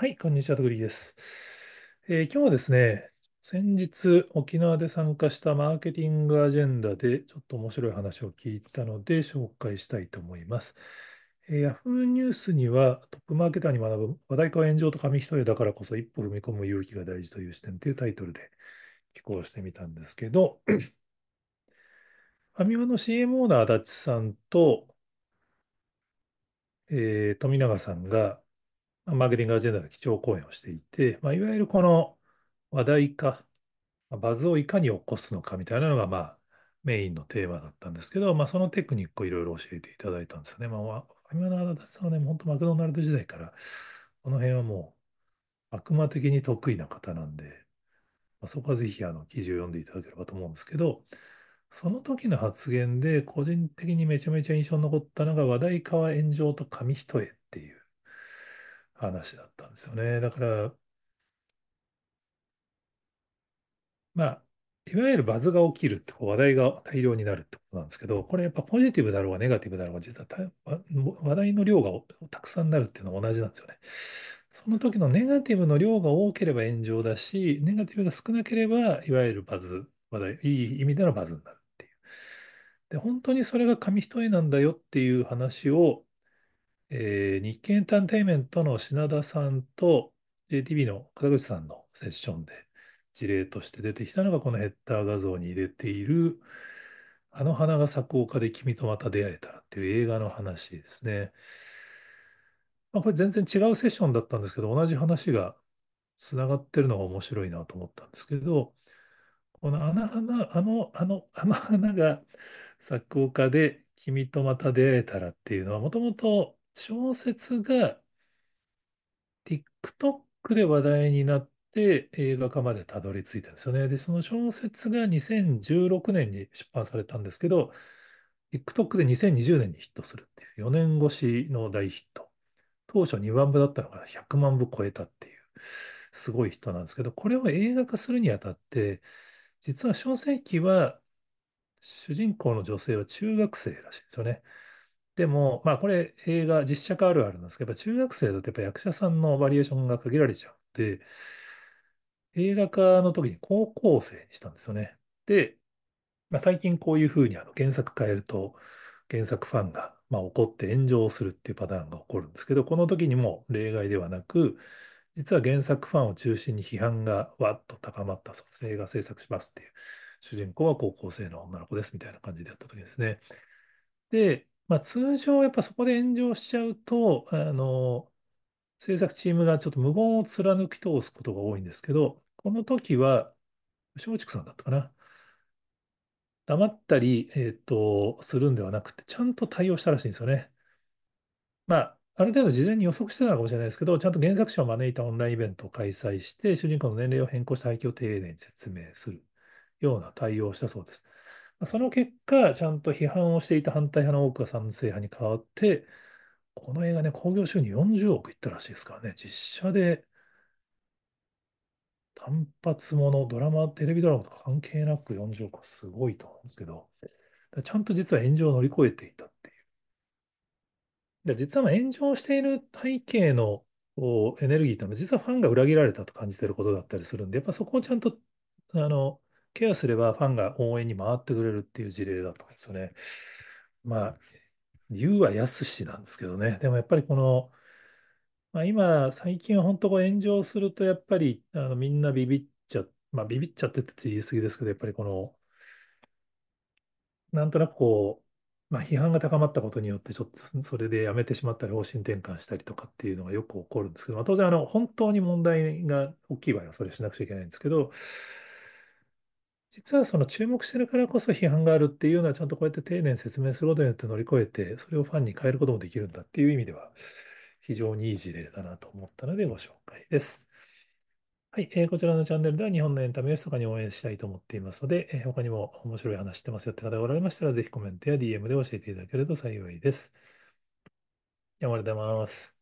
はい、こんにちは、とぐりです。えー今日はですね、先日沖縄で参加したマーケティングアジェンダでちょっと面白い話を聞いたので紹介したいと思います。えー、Yahoo ニュースにはトップマーケターに学ぶ話題化は炎上と紙一重だからこそ一歩踏み込む勇気が大事という視点というタイトルで寄稿してみたんですけど、ファミマの CMO の足立さんと、えー富永さんがマーケティングアジェンダで基調講演をしていて、まあ、いわゆるこの話題化、まあバズをいかに起こすのかみたいなのが、まあ、メインのテーマだったんですけど、まあ、そのテクニックをいろいろ教えていただいたんですよね。まあ、ファミマの足立さんはね、本当マクドナルド時代から、この辺はもう悪魔的に得意な方なんで、まあ、そこはぜひあの記事を読んでいただければと思うんですけど、その時の発言で個人的にめちゃめちゃ印象に残ったのが話題化は炎上と紙一重話だったんですよね。だから、まあ、いわゆるバズが起きるって話題が大量になるってことなんですけど、これやっぱポジティブだろうがネガティブだろうが、実は話題の量がたくさんなるっていうのは同じなんですよね。その時のネガティブの量が多ければ炎上だし、ネガティブが少なければ、いわゆるバズ、話題、いい意味でのバズになるっていう。で、本当にそれが紙一重なんだよっていう話を、えー日経エンターテインメントの品田さんと JTB の片口さんのセッションで事例として出てきたのがこのヘッダー画像に入れているあの花が咲く丘で君とまた出会えたらっていう映画の話ですね。まあ、これ全然違うセッションだったんですけど同じ話がつながってるのが面白いなと思ったんですけどこのあの花、あの、あの、あの花が咲く丘で君とまた出会えたらっていうのはもともと小説が TikTok で話題になって映画化までたどり着いたんですよね。で、その小説が2016年に出版されたんですけど、TikTok で2020年にヒットするっていう4年越しの大ヒット。当初2万部だったのが100万部超えたっていう、すごいヒットなんですけど、これを映画化するにあたって、実は小説記は主人公の女性は中学生らしいですよね。でも、まあこれ映画実写化あるあるなんですけど、やっぱ中学生だとやっぱ役者さんのバリエーションが限られちゃうので、映画化の時に高校生にしたんですよね。で、まあ、最近こういうふうにあの原作変えると、原作ファンがまあ怒って炎上するっていうパターンが起こるんですけど、この時にも例外ではなく、実は原作ファンを中心に批判がわっと高まったそうです。映画制作しますっていう。主人公は高校生の女の子ですみたいな感じでやった時ですね。で、まあ、通常やっぱそこで炎上しちゃうと、あの、制作チームがちょっと無言を貫き通すことが多いんですけど、この時は、松竹さんだったかな。黙ったり、えっと、するんではなくて、ちゃんと対応したらしいんですよね。まあ、ある程度事前に予測してたのかもしれないですけど、ちゃんと原作者を招いたオンラインイベントを開催して、主人公の年齢を変更した背景を丁寧に説明するような対応をしたそうです。その結果、ちゃんと批判をしていた反対派の多くが賛成派に変わって、この映画ね、興行収入40億いったらしいですからね、実写で単発もの、ドラマ、テレビドラマとか関係なく40億はすごいと思うんですけど、ちゃんと実は炎上を乗り越えていたっていう。で、実は炎上している背景のエネルギーというのは、実はファンが裏切られたと感じていることだったりするんで、やっぱそこをちゃんとあのケアすればファンが応援に回ってくれるっていう事例だと思うんですよね。まあ、言うは易しなんですけどね。でもやっぱりこの、まあ、今、最近は本当こう炎上すると、やっぱりあのみんなビビっちゃ、まあ、ビビっちゃってって言い過ぎですけど、やっぱりこの、なんとなくこう、まあ、批判が高まったことによって、ちょっとそれでやめてしまったり、方針転換したりとかっていうのがよく起こるんですけど、まあ、当然あの、本当に問題が大きい場合はそれしなくちゃいけないんですけど、実はその注目してるからこそ批判があるっていうのは、ちゃんとこうやって丁寧に説明することによって乗り越えて、それをファンに変えることもできるんだっていう意味では、非常にいい事例だなと思ったのでご紹介です。はい、えーこちらのチャンネルでは日本のエンタメを密かに応援したいと思っていますので、えー他にも面白い話してますよって方がおられましたら、ぜひコメントや DM で教えていただけると幸いです。山ありがとうございます。